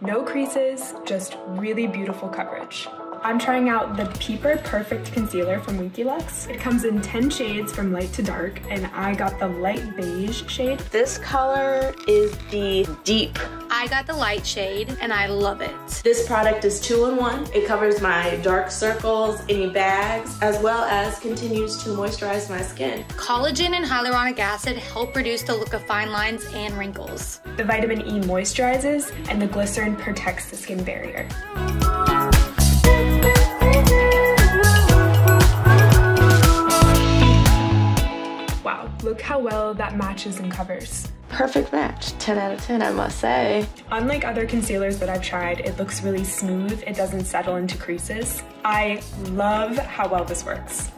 No creases, just really beautiful coverage. I'm trying out the Peeper Perfect Concealer from Winky Lux. It comes in 10 shades from light to dark, and I got the light beige shade. This color is the deep. I got the light shade, and I love it. This product is two-in-one. It covers my dark circles, any bags, as well as continues to moisturize my skin. Collagen and hyaluronic acid help reduce the look of fine lines and wrinkles. The vitamin E moisturizes, and the glycerin protects the skin barrier. Wow, look how well that matches and covers. Perfect match, 10 out of 10 I must say. Unlike other concealers that I've tried, it looks really smooth, it doesn't settle into creases. I love how well this works.